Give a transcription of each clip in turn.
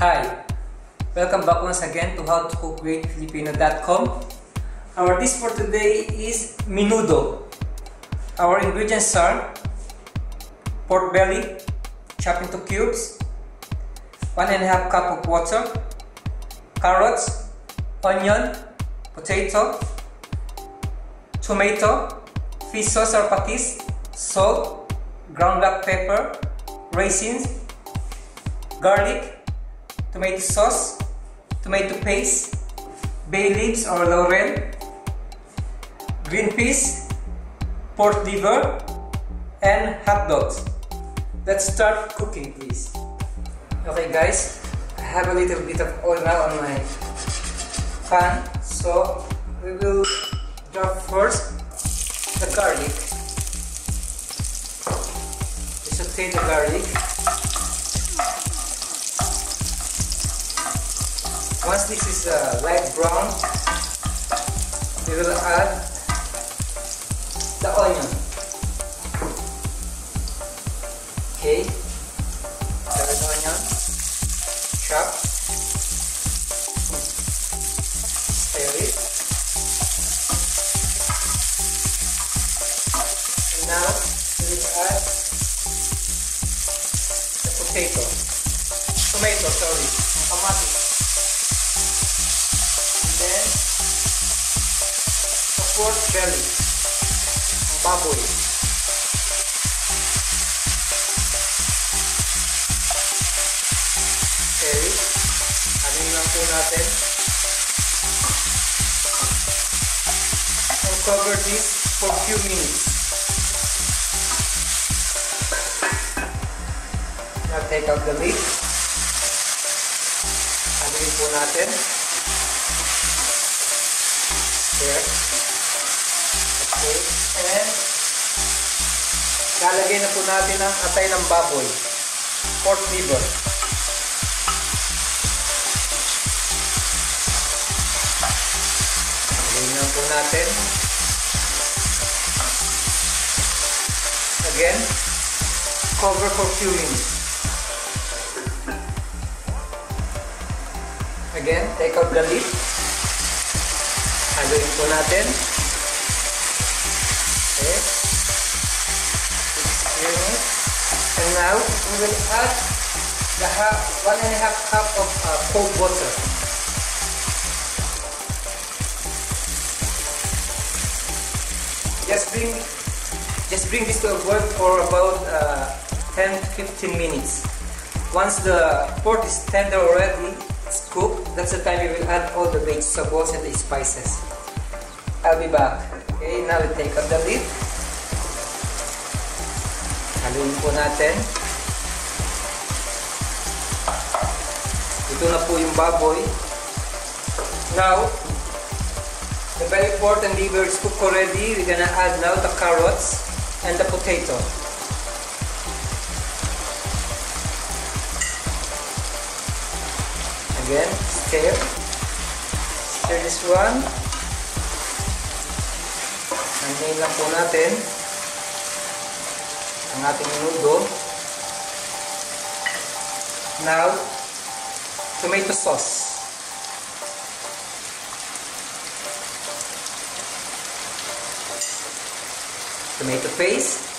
Hi, welcome back once again to How to Cook Great Filipino.com. Our dish for today is menudo. Our ingredients are pork belly, chopped into cubes, one and a half cup of water, carrots, onion, potato, tomato, fish sauce or patis, salt, ground black pepper, raisins, garlic, tomato sauce, tomato paste, bay leaves or laurel, green peas, pork liver, and hot dogs. Let's start cooking please. Okay guys, I have a little bit of oil now on my pan, so we will drop first the garlic. Saute the garlic. Once this is uh, light brown, we will add the onion. Okay, the onion, chop, stir it. And now we will add the potato, tomato, sorry. And then the pork belly, baboy. Okay, alin lang po natin. I'll cover this for few minutes. Now take out the lid. Alin po natin. There. Okay. And lalagay na po natin ang atay ng baboy. Pork liver. Lagyan po natin. Again, cover for few minutes. Again, take out the lid. Haluin po natin. Okay. And now, we will add the half, one and a half cup of uh, cold water. Just bring, just bring this to a boil for about uh, 10 15 minutes. Once the pork is tender already, cooked, that's the time we will add all the vegetables and the spices. I'll be back. Okay, now we take out the lid. Haluin po natin. Ito na po yung baboy. Now, the belly pork and liver is cooked already. We're gonna add now the carrots and the potato. Again, stir. Stir this one. Nandiyan lang po natin ang ating nudo. Now, tomato sauce. Tomato paste.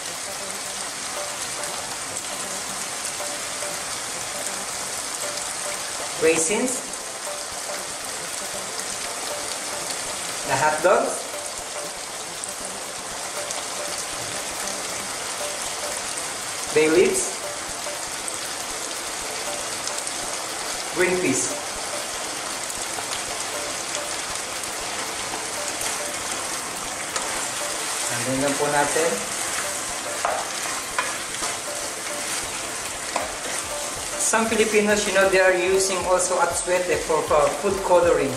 Raisins. The hot dogs. Bay leaves. Green peas. Sandin lang po natin. Some Filipinos, you know, they are using also atsuete for, for food coloring.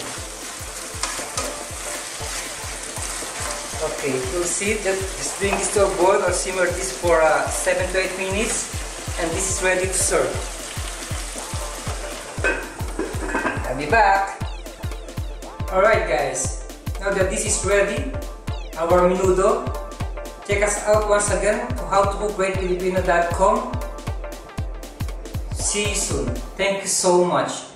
Okay, you'll see that just bring this to a boil or simmer this for uh, 7 to 8 minutes and this is ready to serve. I'll be back. Alright guys, now that this is ready, our menudo, check us out once again to howtocookgreatfilipino.com See you soon. Thank you so much.